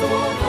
soul.